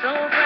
so